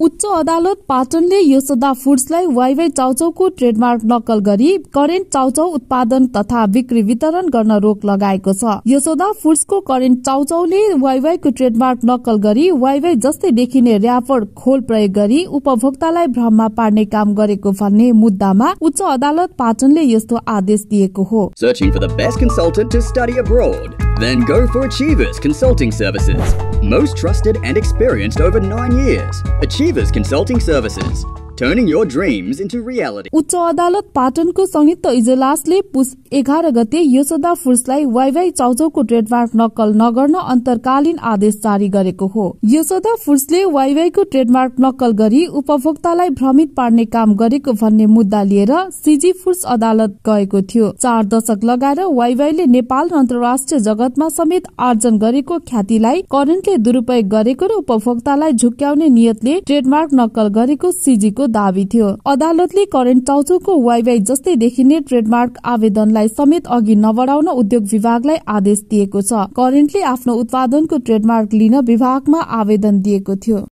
उच्च अदालत पाटनले यशोदा फुड्सलाई वाइवाई चाउचाउको ट्रेडमार्क नक्कल गरी करेन्ट चाउचाउ उत्पादन तथा बिक्री वितरण गर्न रोक लगाएको छ यशोदा फुड्सको करेन्ट चाउचाउले वाइवाईको ट्रेडमार्क नक्कल गरी वाइवाई जस्तै देखिने र्यापर खोल प्रयोग गरी उपभोक्तालाई भ्रममा पार्ने काम गरेको भन्ने मुद्दामा उच्च अदालत पाटनले यस्तो आदेश दिएको हो? Then go for Achievers Consulting Services. Most trusted and experienced over nine years. Achievers Consulting Services. Turning your dreams into reality. उच्च अदालत पाटनको संयुक्त इजलासले पुस एघार गते यशोदा फुड्सलाई वाइवाई चाउचाउको ट्रेडमार्क नक्कल नगर्न अन्तर्कालीन आदेश जारी गरेको हो यशोदा फुड्सले वाइवाईको ट्रेडमार्क नक्कल गरी उपभोक्तालाई भ्रमित पार्ने काम गरेको भन्ने मुद्दा लिएर सिजी फुड्स अदालत गएको थियो चार दशक लगाएर वाइवाईले नेपाल र अन्तर्राष्ट्रिय जगतमा समेत आर्जन गरेको ख्यातिलाई करेन्टले दुरूपयोग गरेको र उपभोक्तालाई झुक्याउने नियतले ट्रेडमार्क नक्कल गरेको सिजीको दावी थियो। अदालतले करेन्ट चाउचुको वाइवाई जस्तै देखिने ट्रेडमार्क आवेदनलाई समेत अघि नबढाउन उद्योग विभागलाई आदेश दिएको छ। करेन्टले आफ्नो उत्पादनको ट्रेडमार्क लिन विभागमा आवेदन दिएको थियो।